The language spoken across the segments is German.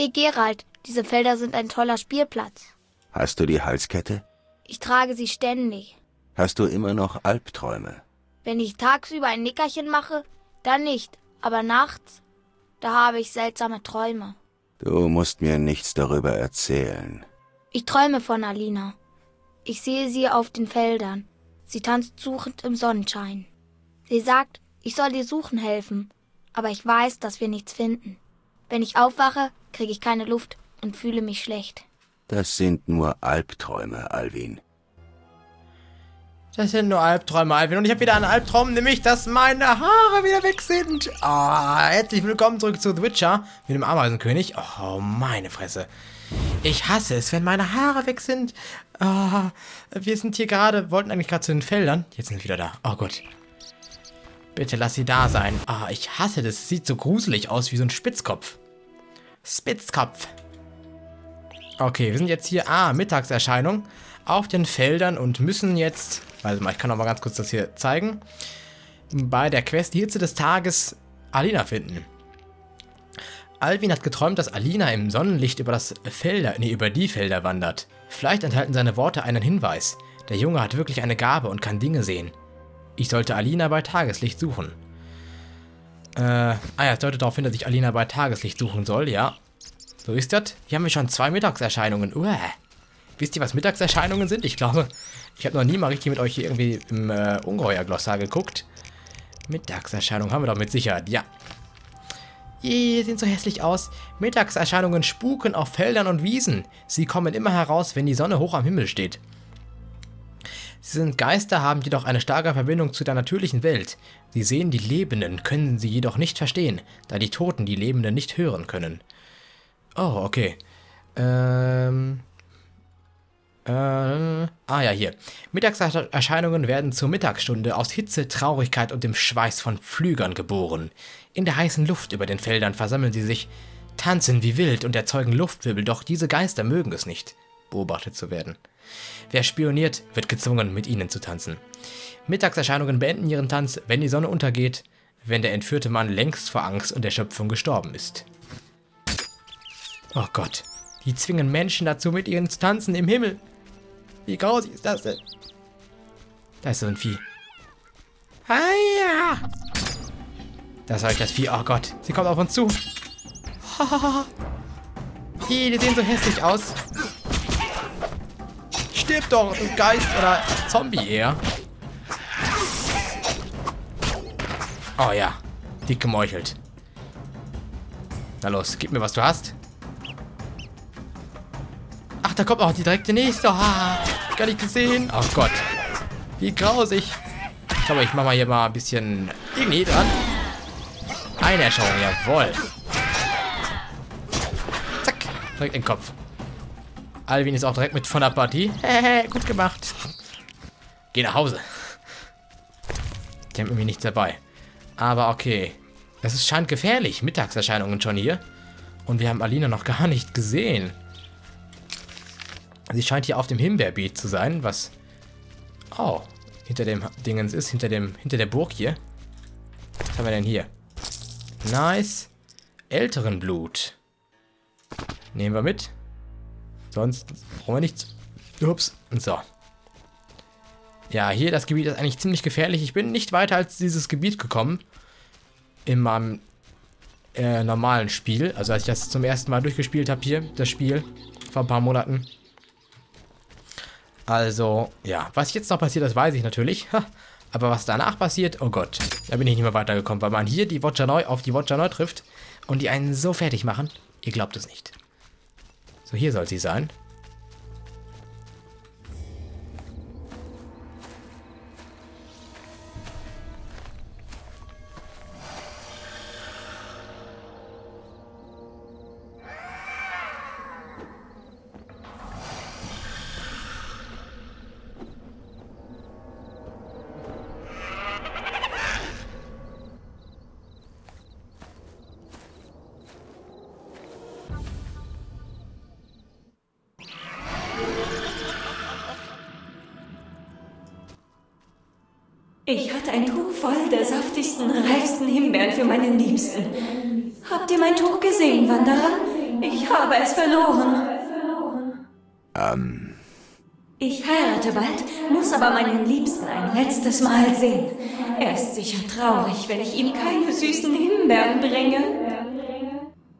Hey Gerald, diese Felder sind ein toller Spielplatz. Hast du die Halskette? Ich trage sie ständig. Hast du immer noch Albträume? Wenn ich tagsüber ein Nickerchen mache, dann nicht. Aber nachts, da habe ich seltsame Träume. Du musst mir nichts darüber erzählen. Ich träume von Alina. Ich sehe sie auf den Feldern. Sie tanzt suchend im Sonnenschein. Sie sagt, ich soll dir suchen helfen, aber ich weiß, dass wir nichts finden. Wenn ich aufwache, kriege ich keine Luft und fühle mich schlecht. Das sind nur Albträume, Alvin. Das sind nur Albträume, Alvin. Und ich habe wieder einen Albtraum, nämlich, dass meine Haare wieder weg sind. Oh, herzlich willkommen zurück zu The Witcher mit dem Ameisenkönig. Oh, meine Fresse. Ich hasse es, wenn meine Haare weg sind. Oh, wir sind hier gerade, wollten eigentlich gerade zu den Feldern. Jetzt sind wir wieder da. Oh Gott. Bitte lass sie da sein. Ah, oh, ich hasse das. Sieht so gruselig aus wie so ein Spitzkopf. Spitzkopf. Okay, wir sind jetzt hier. Ah, Mittagserscheinung. Auf den Feldern und müssen jetzt. Warte mal, ich kann noch mal ganz kurz das hier zeigen. Bei der Quest Hitze des Tages Alina finden. Alvin hat geträumt, dass Alina im Sonnenlicht über das Felder, nee, über die Felder wandert. Vielleicht enthalten seine Worte einen Hinweis. Der Junge hat wirklich eine Gabe und kann Dinge sehen. Ich sollte Alina bei Tageslicht suchen. Äh, ah ja, es deutet darauf hin, dass ich Alina bei Tageslicht suchen soll, ja. So ist das. Hier haben wir schon zwei Mittagserscheinungen. Uah. Wisst ihr, was Mittagserscheinungen sind? Ich glaube, ich habe noch nie mal richtig mit euch hier irgendwie im äh, Ungeheuer-Glossar geguckt. Mittagserscheinungen haben wir doch mit Sicherheit, ja. Die sehen so hässlich aus. Mittagserscheinungen spuken auf Feldern und Wiesen. Sie kommen immer heraus, wenn die Sonne hoch am Himmel steht. Sie sind Geister, haben jedoch eine starke Verbindung zu der natürlichen Welt. Sie sehen die Lebenden, können sie jedoch nicht verstehen, da die Toten die Lebenden nicht hören können. Oh, okay. Ähm... Äh, ah ja, hier. Mittagserscheinungen werden zur Mittagsstunde aus Hitze, Traurigkeit und dem Schweiß von Pflügern geboren. In der heißen Luft über den Feldern versammeln sie sich, tanzen wie wild und erzeugen Luftwirbel, doch diese Geister mögen es nicht, beobachtet zu werden. Wer spioniert, wird gezwungen, mit ihnen zu tanzen. Mittagserscheinungen beenden ihren Tanz, wenn die Sonne untergeht, wenn der entführte Mann längst vor Angst und Erschöpfung gestorben ist. Oh Gott, die zwingen Menschen dazu, mit ihnen zu tanzen im Himmel. Wie grausig ist das denn? Da ist so ein Vieh. Hiya! Da soll ich das Vieh. Oh Gott, sie kommt auf uns zu. die sehen so hässlich aus. Stirb doch, du Geist oder Zombie eher. Oh ja, dick gemeuchelt. Na los, gib mir, was du hast. Ach, da kommt auch die direkte nächste. Ah, gar nicht gesehen. Oh Gott. Wie grausig. Schau mal, ich mach mal hier mal ein bisschen irgendwie dran. Einerschauung, jawohl. Zack, direkt in den Kopf. Alvin ist auch direkt mit von der Partie. Hehe, gut gemacht. Geh nach Hause. Die haben irgendwie nichts dabei. Aber okay. Es scheint gefährlich. Mittagserscheinungen schon hier. Und wir haben Alina noch gar nicht gesehen. Sie scheint hier auf dem Himbeerbeet zu sein, was... Oh, hinter dem Dingens ist, hinter dem, hinter der Burg hier. Was haben wir denn hier? Nice. Älteren Blut. Nehmen wir mit. Sonst brauchen wir nichts. Ups. So. Ja, hier das Gebiet ist eigentlich ziemlich gefährlich. Ich bin nicht weiter als dieses Gebiet gekommen. In meinem äh, normalen Spiel. Also als ich das zum ersten Mal durchgespielt habe hier, das Spiel. Vor ein paar Monaten. Also, ja. Was jetzt noch passiert, das weiß ich natürlich. Aber was danach passiert, oh Gott. Da bin ich nicht mehr weitergekommen, weil man hier die Watcher neu auf die Watcher neu trifft und die einen so fertig machen. Ihr glaubt es nicht. So, hier soll sie sein. Ich hatte ein Tuch voll der saftigsten, reifsten Himbeeren für meinen Liebsten. Habt ihr mein Tuch gesehen, Wanderer? Ich habe es verloren. Ähm, Ich heirate bald, muss aber meinen Liebsten ein letztes Mal sehen. Er ist sicher traurig, wenn ich ihm keine süßen Himbeeren bringe.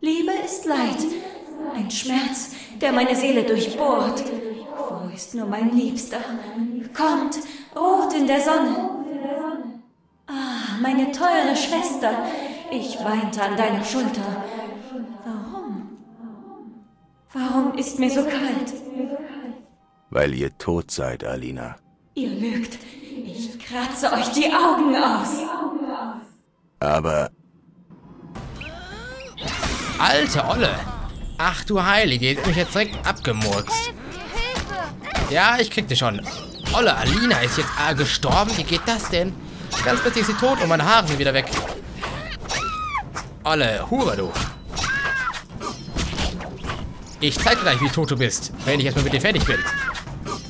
Liebe ist Leid, ein Schmerz, der meine Seele durchbohrt. Wo ist nur mein Liebster? Kommt, rot in der Sonne. Ah, meine teure Schwester, ich weinte an deiner Schulter. Warum? Warum ist mir so kalt? weil ihr tot seid, Alina. Ihr lügt. Ich kratze euch die Augen aus. Aber Alte Olle. Ach du Heilige, die hat mich jetzt direkt abgemurkst. Ja, ich krieg dich schon. Olle, Alina ist jetzt äh, gestorben. Wie geht das denn? Ganz plötzlich ist sie tot und meine Haare sind wieder weg. Olle, Hure, du. Ich zeig dir gleich, wie tot du bist, wenn ich erstmal mit dir fertig bin.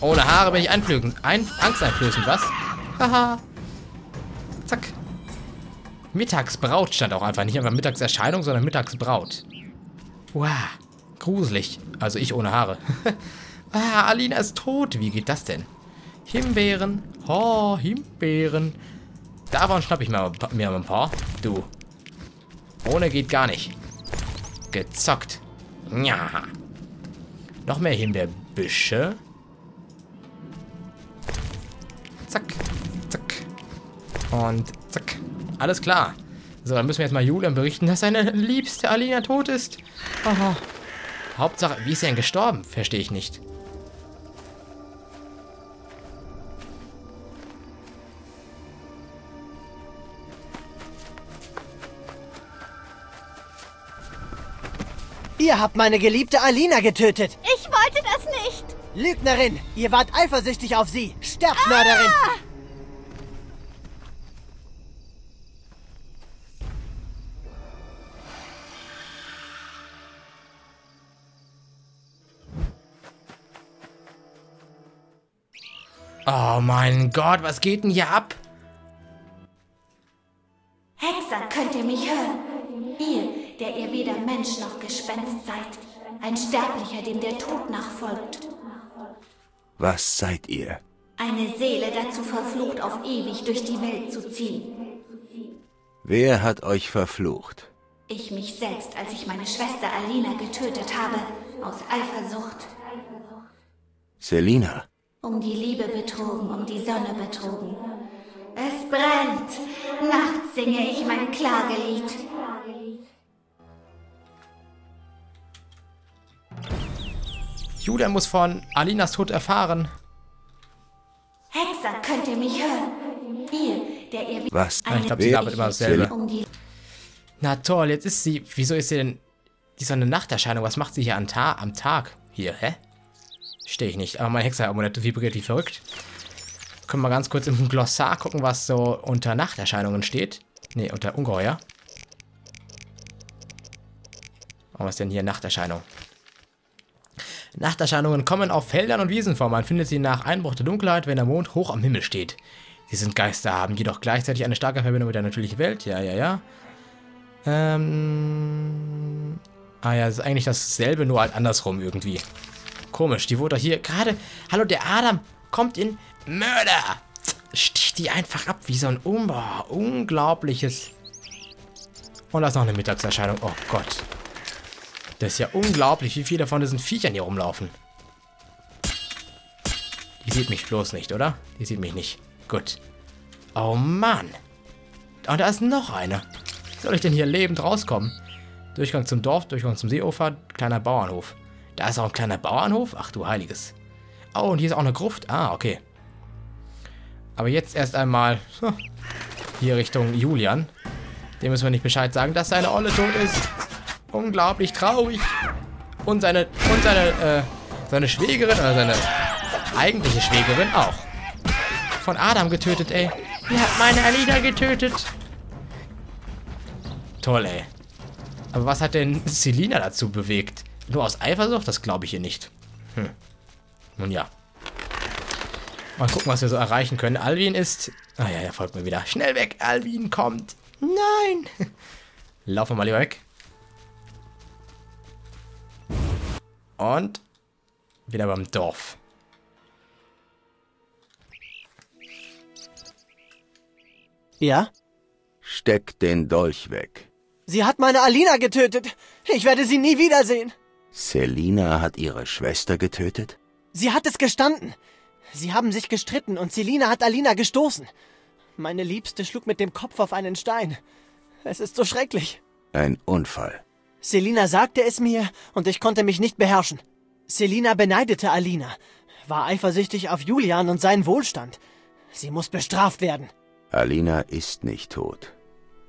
Ohne Haare bin ich einflößend. Ein, angsteinflößend, was? Haha. Zack. Mittagsbraut stand auch einfach. Nicht einfach Mittagserscheinung, sondern Mittagsbraut. Wow. Gruselig. Also ich ohne Haare. ah, Alina ist tot. Wie geht das denn? Himbeeren. Oh, Himbeeren. Davon schnapp ich mir, mal ein paar. Du. Ohne geht gar nicht. Gezockt. Ja. Noch mehr Himbeerbüsche. Zack. Zack. Und zack. Alles klar. So, dann müssen wir jetzt mal Julian berichten, dass seine liebste Alina tot ist. Oh. Hauptsache, wie ist er denn gestorben? Verstehe ich nicht. Ihr habt meine geliebte Alina getötet. Ich wollte das nicht. Lügnerin, ihr wart eifersüchtig auf sie. Sterbt, Mörderin. Oh mein Gott, was geht denn hier ab? Mensch noch Gespenst seid. Ein Sterblicher, dem der Tod nachfolgt. was seid ihr? Eine Seele dazu verflucht, auf ewig durch die Welt zu ziehen. Wer hat euch verflucht? Ich mich selbst, als ich meine Schwester Alina getötet habe, aus Eifersucht. Selina, Um die Liebe betrogen, um die Sonne betrogen. Es brennt. Nachts singe ich mein Klagelied. Julian muss von Alinas Tod erfahren. Hexer, könnt ihr mich hören? Ihr, der ihr was? Ich glaube, sie labert immer dasselbe. um Na toll, jetzt ist sie. Wieso ist sie denn. Die ist so eine Nachterscheinung. Was macht sie hier am, Ta am Tag? Hier, hä? Stehe ich nicht. Aber mein Hexer-Amulett vibriert wie verrückt. Können wir ganz kurz im Glossar gucken, was so unter Nachterscheinungen steht. Ne, unter Ungeheuer. Oh, was ist denn hier Nachterscheinung? Nachterscheinungen kommen auf Feldern und Wiesen vor. Man findet sie nach Einbruch der Dunkelheit, wenn der Mond hoch am Himmel steht. Sie sind Geister, haben jedoch gleichzeitig eine starke Verbindung mit der natürlichen Welt. Ja, ja, ja. Ähm. Ah ja, das ist eigentlich dasselbe, nur halt andersrum irgendwie. Komisch, die wurde hier gerade. Hallo, der Adam kommt in Mörder. Sticht die einfach ab wie so ein Umbau. Unglaubliches. Und da ist noch eine Mittagserscheinung. Oh Gott. Das ist ja unglaublich, wie viele von diesen Viechern hier rumlaufen. Die sieht mich bloß nicht, oder? Die sieht mich nicht. Gut. Oh Mann. Und da ist noch eine. Wie soll ich denn hier lebend rauskommen? Durchgang zum Dorf, Durchgang zum Seeufer, kleiner Bauernhof. Da ist auch ein kleiner Bauernhof? Ach du Heiliges. Oh, und hier ist auch eine Gruft. Ah, okay. Aber jetzt erst einmal hier Richtung Julian. Dem müssen wir nicht Bescheid sagen, dass seine Olle tot ist. Unglaublich traurig. Und seine, und seine, äh, seine Schwägerin, oder seine eigentliche Schwägerin auch. Von Adam getötet, ey. Ihr habt meine Alina getötet. Toll, ey. Aber was hat denn Selina dazu bewegt? Nur aus Eifersucht? Das glaube ich hier nicht. Hm. Nun ja. Mal gucken, was wir so erreichen können. Alvin ist... Ah ja, er folgt mir wieder. Schnell weg, Alvin kommt. Nein. Laufen wir mal lieber weg. Und wieder beim Dorf. Ja? Steck den Dolch weg. Sie hat meine Alina getötet. Ich werde sie nie wiedersehen. Selina hat ihre Schwester getötet? Sie hat es gestanden. Sie haben sich gestritten und Selina hat Alina gestoßen. Meine Liebste schlug mit dem Kopf auf einen Stein. Es ist so schrecklich. Ein Unfall. Selina sagte es mir und ich konnte mich nicht beherrschen. Selina beneidete Alina, war eifersüchtig auf Julian und seinen Wohlstand. Sie muss bestraft werden. Alina ist nicht tot.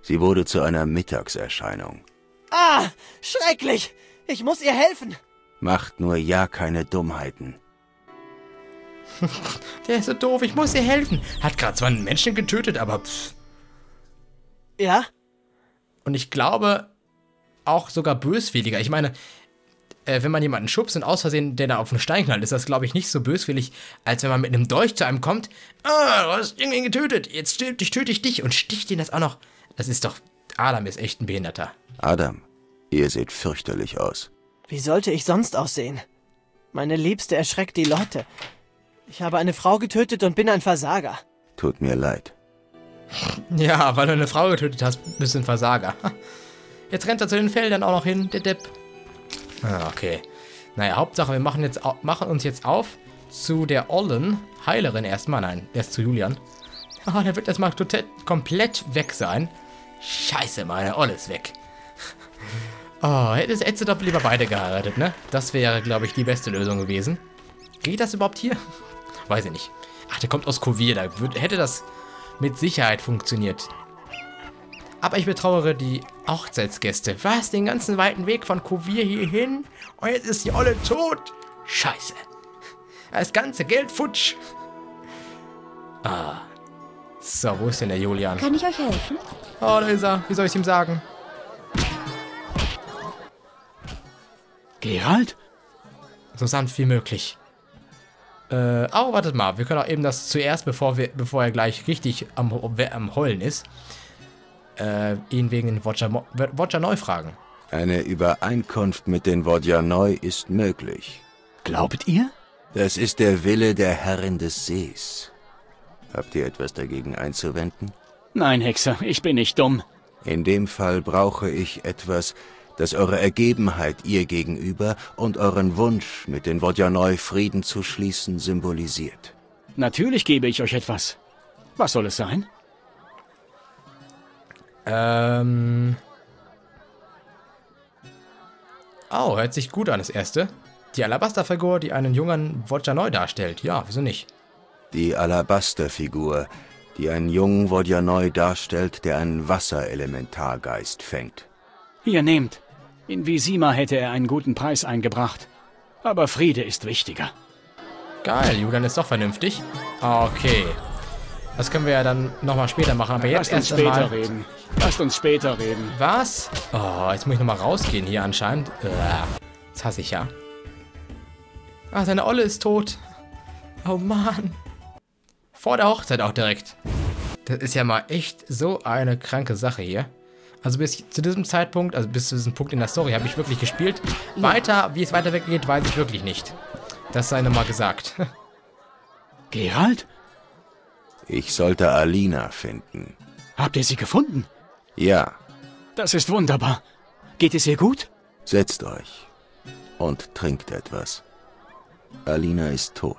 Sie wurde zu einer Mittagserscheinung. Ah, schrecklich. Ich muss ihr helfen. Macht nur ja keine Dummheiten. Der ist so doof, ich muss ihr helfen. Hat gerade zwar einen Menschen getötet, aber pff. Ja? Und ich glaube, auch sogar böswilliger. Ich meine, äh, wenn man jemanden schubst und aus Versehen der da auf einen Stein knallt, ist das, glaube ich, nicht so böswillig, als wenn man mit einem Dolch zu einem kommt. Ah, du hast irgendwen getötet, jetzt töte ich, töte ich dich und sticht ihn das auch noch. Das ist doch. Adam ist echt ein Behinderter. Adam, ihr seht fürchterlich aus. Wie sollte ich sonst aussehen? Meine Liebste erschreckt die Leute. Ich habe eine Frau getötet und bin ein Versager. Tut mir leid. Ja, weil du eine Frau getötet hast, bist du ein Versager. Jetzt rennt er zu den Feldern auch noch hin, der Depp. Ah, okay. Naja, Hauptsache, wir machen, jetzt, machen uns jetzt auf zu der Ollen Heilerin erstmal. Nein, erst zu Julian. Ah, der wird erstmal komplett weg sein. Scheiße, meine Olle ist weg. Oh, hätte, hätte doch lieber beide geheiratet, ne? Das wäre, glaube ich, die beste Lösung gewesen. Geht das überhaupt hier? Weiß ich nicht. Ach, der kommt aus Kovir, da hätte das mit Sicherheit funktioniert. Aber ich betrauere die Hochzeitsgäste. Was? Den ganzen weiten Weg von Kovir hier hin? Und jetzt ist die Olle tot? Scheiße. Das ganze Geld futsch. Ah. So, wo ist denn der Julian? Kann ich euch helfen? Oh, da ist er. Wie soll ich ihm sagen? Gerald? So sanft wie möglich. Äh, oh, wartet mal. Wir können auch eben das zuerst, bevor, wir, bevor er gleich richtig am, am Heulen ist, äh, ihn wegen Wodja Neu fragen. Eine Übereinkunft mit den Wodja Neu ist möglich. Glaubet ihr? Das ist der Wille der Herrin des Sees. Habt ihr etwas dagegen einzuwenden? Nein, Hexer, ich bin nicht dumm. In dem Fall brauche ich etwas, das eure Ergebenheit ihr gegenüber und euren Wunsch, mit den Wodjanoi Frieden zu schließen, symbolisiert. Natürlich gebe ich euch etwas. Was soll es sein? Ähm. Oh, hört sich gut an, das erste. Die Alabasterfigur, die einen jungen Wodjanoi darstellt. Ja, wieso nicht? Die Alabasterfigur, die einen jungen Wodjanoi darstellt, der einen Wasserelementargeist fängt. Hier nehmt. In Visima hätte er einen guten Preis eingebracht. Aber Friede ist wichtiger. Geil, Julian ist doch vernünftig. Okay. Das können wir ja dann nochmal später machen, aber jetzt Lasst uns später mal... reden. Lasst uns später reden. Was? Oh, jetzt muss ich nochmal rausgehen hier anscheinend. Das hasse ich ja. Ah, seine Olle ist tot. Oh Mann. Vor der Hochzeit auch direkt. Das ist ja mal echt so eine kranke Sache hier. Also bis zu diesem Zeitpunkt, also bis zu diesem Punkt in der Story habe ich wirklich gespielt. Weiter, wie es weiter weggeht, weiß ich wirklich nicht. Das sei nochmal gesagt. Gerald? Ich sollte Alina finden. Habt ihr sie gefunden? Ja. Das ist wunderbar. Geht es ihr gut? Setzt euch und trinkt etwas. Alina ist tot.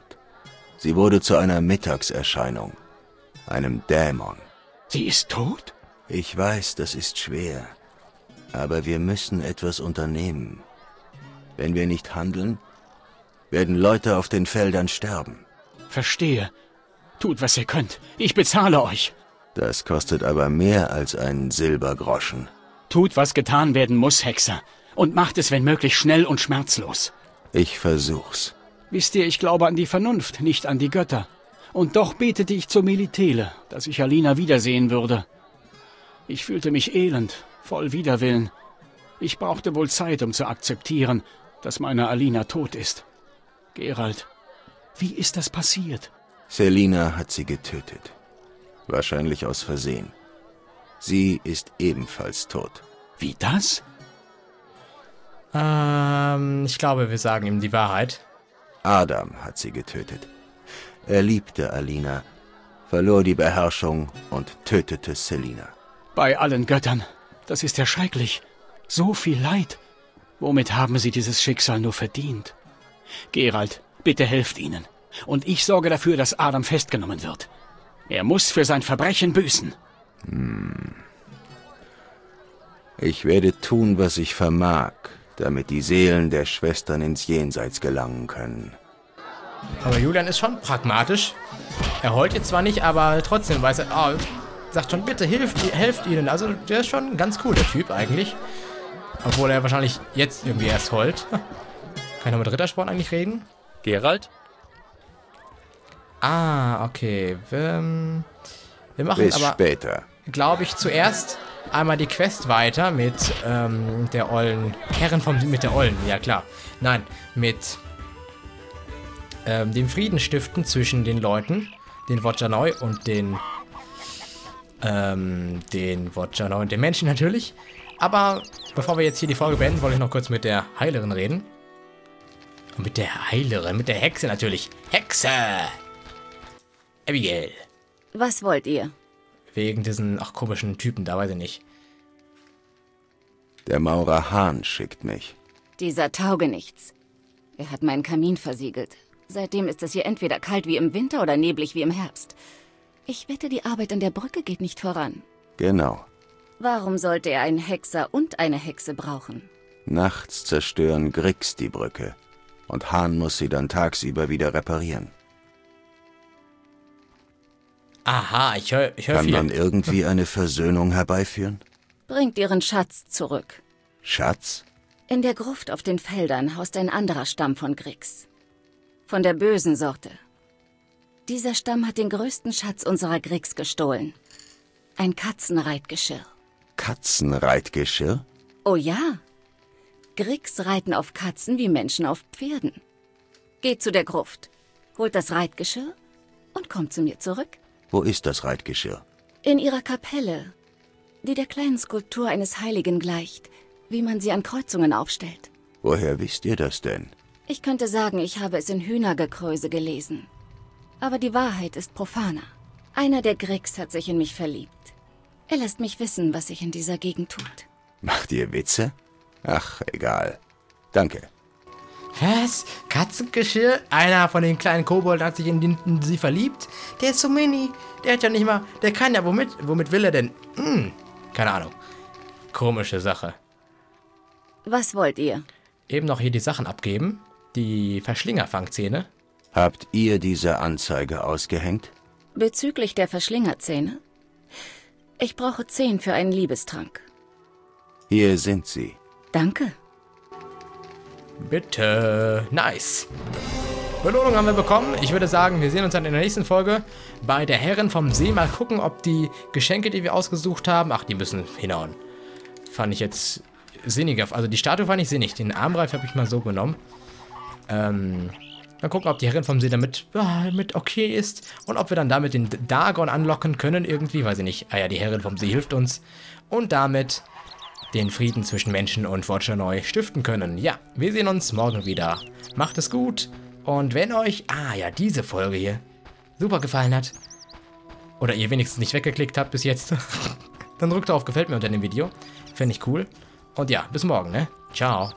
Sie wurde zu einer Mittagserscheinung, einem Dämon. Sie ist tot? Ich weiß, das ist schwer. Aber wir müssen etwas unternehmen. Wenn wir nicht handeln, werden Leute auf den Feldern sterben. Verstehe. Tut, was ihr könnt. Ich bezahle euch. Das kostet aber mehr als einen Silbergroschen. Tut, was getan werden muss, Hexer. Und macht es, wenn möglich, schnell und schmerzlos. Ich versuch's. Wisst ihr, ich glaube an die Vernunft, nicht an die Götter. Und doch betete ich zur Militele, dass ich Alina wiedersehen würde. Ich fühlte mich elend, voll Widerwillen. Ich brauchte wohl Zeit, um zu akzeptieren, dass meine Alina tot ist. Gerald, wie ist das passiert? Selina hat sie getötet. Wahrscheinlich aus Versehen. Sie ist ebenfalls tot. Wie das? Ähm, ich glaube, wir sagen ihm die Wahrheit. Adam hat sie getötet. Er liebte Alina, verlor die Beherrschung und tötete Selina. Bei allen Göttern. Das ist ja schrecklich. So viel Leid. Womit haben sie dieses Schicksal nur verdient? Gerald, bitte helft ihnen. Und ich sorge dafür, dass Adam festgenommen wird. Er muss für sein Verbrechen büßen. Ich werde tun, was ich vermag, damit die Seelen der Schwestern ins Jenseits gelangen können. Aber Julian ist schon pragmatisch. Er heult jetzt zwar nicht, aber trotzdem weiß er, oh, sagt schon, bitte hilft, helft ihnen. Also der ist schon ein ganz cooler Typ eigentlich. Obwohl er wahrscheinlich jetzt irgendwie erst heult. Kann ich noch mit Rittersporn eigentlich reden? Gerald? Ah, okay. Wir, ähm, wir machen Bis aber, später. glaube ich, zuerst einmal die Quest weiter mit ähm, der Ollen. Herren vom. mit der Ollen, ja klar. Nein, mit ähm, dem Frieden stiften zwischen den Leuten, den Wodjanoi und den. Ähm, den Wodjanoi und den Menschen natürlich. Aber bevor wir jetzt hier die Folge beenden, wollte ich noch kurz mit der Heilerin reden. Und mit der Heilerin, mit der Hexe natürlich. Hexe! Abigail. Was wollt ihr? Wegen diesen, ach, komischen Typen da, weiß ich nicht. Der Maurer Hahn schickt mich. Dieser Taugenichts. Er hat meinen Kamin versiegelt. Seitdem ist es hier entweder kalt wie im Winter oder neblig wie im Herbst. Ich wette, die Arbeit an der Brücke geht nicht voran. Genau. Warum sollte er einen Hexer und eine Hexe brauchen? Nachts zerstören Grix die Brücke. Und Hahn muss sie dann tagsüber wieder reparieren. Aha, ich höre ich hör Kann viel. man irgendwie eine Versöhnung herbeiführen? Bringt ihren Schatz zurück. Schatz? In der Gruft auf den Feldern haust ein anderer Stamm von Grix. Von der bösen Sorte. Dieser Stamm hat den größten Schatz unserer Grix gestohlen. Ein Katzenreitgeschirr. Katzenreitgeschirr? Oh ja. Grix reiten auf Katzen wie Menschen auf Pferden. Geht zu der Gruft, holt das Reitgeschirr und kommt zu mir zurück. Wo ist das Reitgeschirr? In ihrer Kapelle, die der kleinen Skulptur eines Heiligen gleicht, wie man sie an Kreuzungen aufstellt. Woher wisst ihr das denn? Ich könnte sagen, ich habe es in Hühnergekröse gelesen. Aber die Wahrheit ist profaner. Einer der Grix hat sich in mich verliebt. Er lässt mich wissen, was sich in dieser Gegend tut. Macht ihr Witze? Ach, egal. Danke. Was? Katzengeschirr? Einer von den kleinen Kobolden hat sich in, den, in sie verliebt? Der ist so mini. Der hat ja nicht mal. Der kann ja. Womit? Womit will er denn? Hm. Keine Ahnung. Komische Sache. Was wollt ihr? Eben noch hier die Sachen abgeben. Die Verschlingerfangzähne. Habt ihr diese Anzeige ausgehängt? Bezüglich der Verschlingerzähne? Ich brauche zehn für einen Liebestrank. Hier sind sie. Danke. Bitte. Nice. Belohnung haben wir bekommen. Ich würde sagen, wir sehen uns dann in der nächsten Folge bei der Herren vom See. Mal gucken, ob die Geschenke, die wir ausgesucht haben, ach, die müssen hinhauen. Fand ich jetzt sinniger. Also die Statue fand ich sinnig. Den Armreif habe ich mal so genommen. Ähm, mal gucken, ob die Herrin vom See damit ja, mit okay ist. Und ob wir dann damit den Dagon anlocken können irgendwie. Weiß ich nicht. Ah ja, die Herrin vom See hilft uns. Und damit den Frieden zwischen Menschen und Watcher neu stiften können. Ja, wir sehen uns morgen wieder. Macht es gut. Und wenn euch, ah ja, diese Folge hier super gefallen hat, oder ihr wenigstens nicht weggeklickt habt bis jetzt, dann drückt auf Gefällt mir unter dem Video. Fände ich cool. Und ja, bis morgen, ne? Ciao.